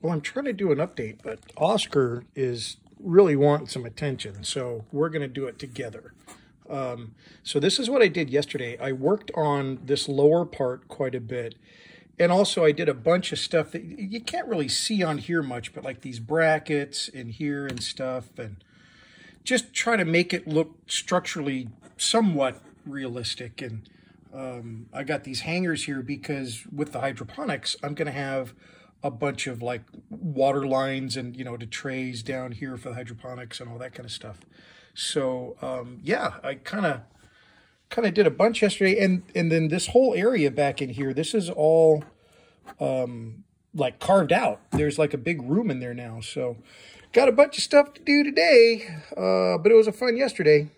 well, I'm trying to do an update, but Oscar is really wanting some attention. So we're going to do it together. Um, so this is what I did yesterday. I worked on this lower part quite a bit. And also I did a bunch of stuff that you can't really see on here much, but like these brackets in here and stuff. And just try to make it look structurally somewhat realistic. And um, I got these hangers here because with the hydroponics, I'm going to have a bunch of like water lines and, you know, the trays down here for the hydroponics and all that kind of stuff. So, um, yeah, I kind of kind of did a bunch yesterday. And, and then this whole area back in here, this is all um, like carved out. There's like a big room in there now. So got a bunch of stuff to do today, uh, but it was a fun yesterday.